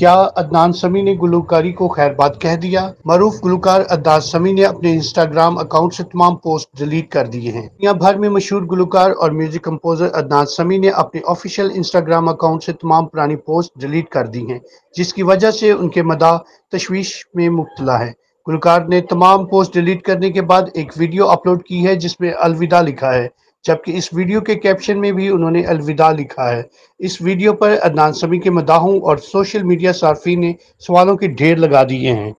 क्या अदनान समी ने गुलकारी को खैरबाद कह दिया? मरूफ गुलकार अदनान समी ने अपने इंस्टाग्राम अकाउंट से तमाम पोस्ट डिलीट कर दिए हैं। दुनिया भर में मशहूर गुलकार और म्यूज़िक कंपोजर अदनान समी ने अपने ऑफिशियल इंस्टाग्राम अकाउंट से तमाम पुरानी पोस्ट डिलीट कर दी हैं, जिसकी वजह से उनके मदा तशवीश में मुबतला है। गुलकार ने तमाम पोस्ट डिलीट करने के बाद एक वीडियो अपलोड की है, जिसमें अलविदा लिखा है। जबकि इस वीडियो के कैप्शन में भी उन्होंने अलविदा लिखा है। इस वीडियो पर अदनान समी के मदाहों और सोशल मीडिया सार्फी ने सवालों के ढेर लगा दिए हैं।